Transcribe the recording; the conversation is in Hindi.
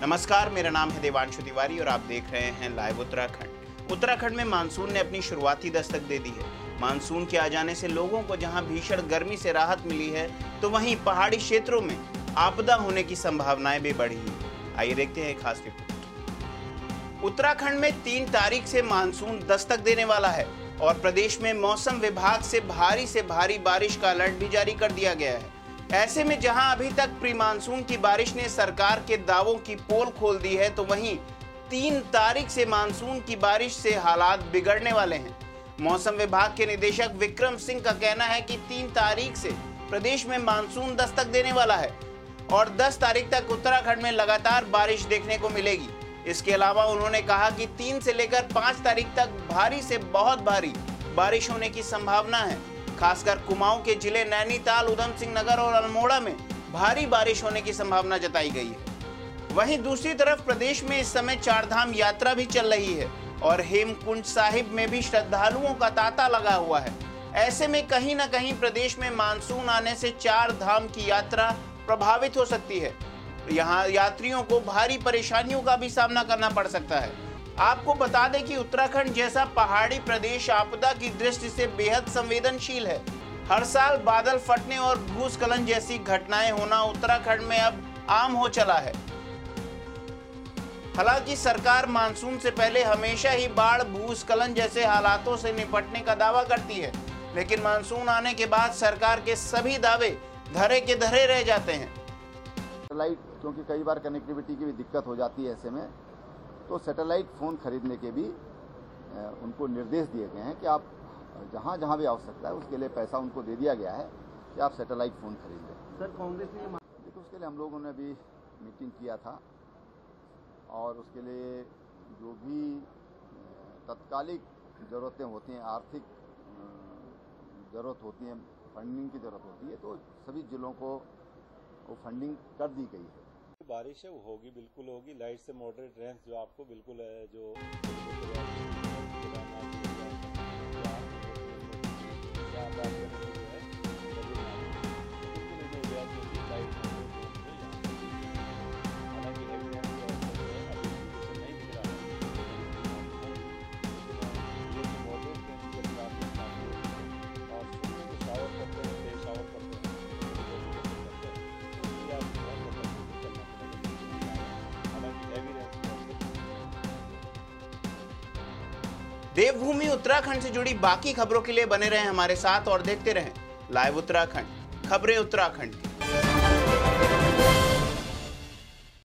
नमस्कार, मेरा नाम है देवांशु तिवारी और आप देख रहे हैं लाइव उत्तराखंड उत्तराखंड में मानसून ने अपनी शुरुआती दस्तक दे दी है। मानसून के आ जाने से लोगों को जहाँ भीषण गर्मी से राहत मिली है तो वहीं पहाड़ी क्षेत्रों में आपदा होने की संभावनाएँ भी बढ़ी हैं। आइए देखते हैं खास रिपोर्ट उत्तराखंड में तीन तारीख से मानसून दस्तक देने वाला है। और प्रदेश में मौसम विभाग से भारी से भारी बारिश का अलर्ट भी जारी कर दिया गया है। ऐसे में जहाँ अभी तक प्री मानसून की बारिश ने सरकार के दावों की पोल खोल दी है तो वहीं तीन तारीख से मानसून की बारिश से हालात बिगड़ने वाले हैं। मौसम विभाग के निदेशक विक्रम सिंह का कहना है कि तीन तारीख से प्रदेश में मानसून दस्तक देने वाला है और 10 तारीख तक उत्तराखंड में लगातार बारिश देखने को मिलेगी। इसके अलावा उन्होंने कहा कि तीन से लेकर पाँच तारीख तक भारी से बहुत भारी बारिश होने की संभावना है। खासकर कुमाऊं के ज़िले नैनीताल, उधम सिंह नगर और अल्मोड़ा में भारी बारिश होने की संभावना जताई गई है। वहीं दूसरी तरफ़ प्रदेश में इस समय चारधाम यात्रा भी चल रही है और हेमकुंड साहिब में भी श्रद्धालुओं का तांता लगा हुआ है। ऐसे में कहीं ना कहीं प्रदेश में मानसून आने से चार धाम की यात्रा प्रभावित हो सकती है। यहाँ यात्रियों को भारी परेशानियों का भी सामना करना पड़ सकता है। आपको बता दें कि उत्तराखंड जैसा पहाड़ी प्रदेश आपदा की दृष्टि से बेहद संवेदनशील है। हर साल बादल फटने और भूस्खलन जैसी घटनाएँ होना उत्तराखंड में अब आम हो चला है। हालाँकि सरकार मानसून से पहले हमेशा ही बाढ़, भूस्खलन जैसे हालातों से निपटने का दावा करती है। लेकिन मानसून आने के बाद सरकार के सभी दावे धरे के धरे रह जाते हैं। सैटेलाइट क्योंकि कई बार कनेक्टिविटी की भी दिक्कत हो जाती है ऐसे में तो सैटेलाइट फ़ोन खरीदने के भी उनको निर्देश दिए गए हैं कि आप जहाँ जहाँ भी आवश्यकता है उसके लिए पैसा उनको दे दिया गया है कि आप सैटेलाइट फ़ोन खरीद। लें सर कांग्रेस ने देखो उसके लिए हम लोगों ने भी मीटिंग किया था और उसके लिए जो भी तत्कालिक ज़रूरतें होती हैं आर्थिक ज़रूरत होती है फंडिंग की ज़रूरत होती है तो सभी ज़िलों को वो फंडिंग कर दी गई है। बारिश है, वो होगी, बिल्कुल होगी। लाइट से मॉडरेट रेंस जो आपको बिल्कुल जो देवभूमि उत्तराखंड से जुड़ी बाकी खबरों के लिए बने रहें हमारे साथ और देखते रहें लाइव उत्तराखंड, खबरें उत्तराखंड की।